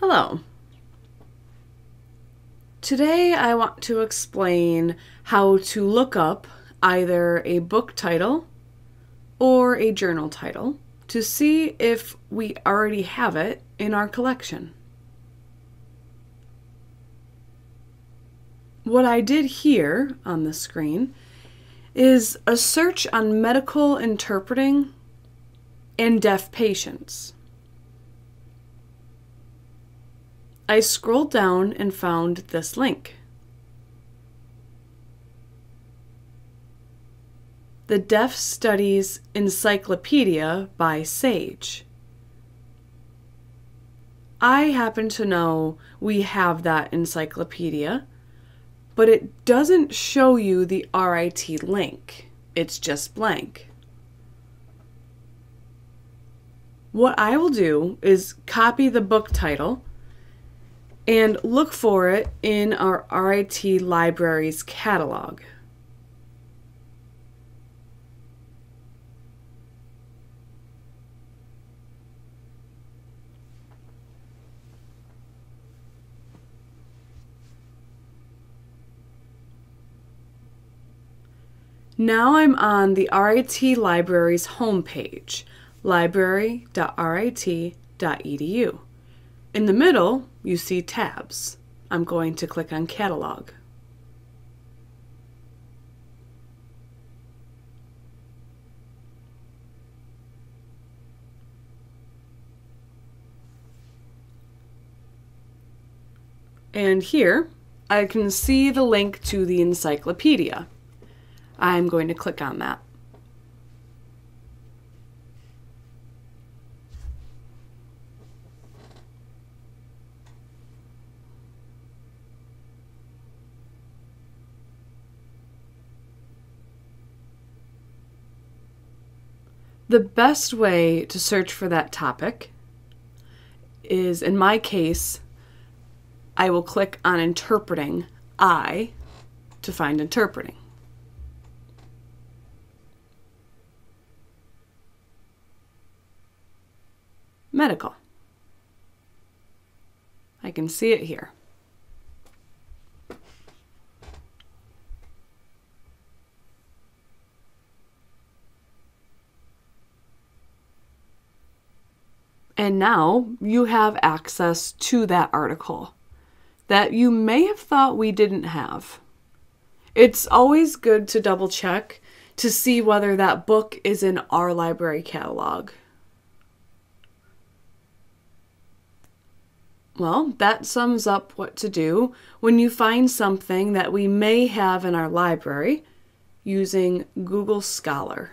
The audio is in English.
Hello. Today I want to explain how to look up either a book title or a journal title to see if we already have it in our collection. What I did here on the screen is a search on medical interpreting and deaf patients. I scrolled down and found this link. The Deaf Studies Encyclopedia by Sage. I happen to know we have that encyclopedia, but it doesn't show you the RIT link. It's just blank. What I will do is copy the book title and look for it in our RIT Libraries catalog. Now I'm on the RIT Libraries homepage, library.rit.edu. In the middle, you see tabs. I'm going to click on Catalog. And here, I can see the link to the encyclopedia. I'm going to click on that. The best way to search for that topic is, in my case, I will click on interpreting I to find interpreting. Medical. I can see it here. And now you have access to that article that you may have thought we didn't have. It's always good to double check to see whether that book is in our library catalog. Well, that sums up what to do when you find something that we may have in our library using Google Scholar.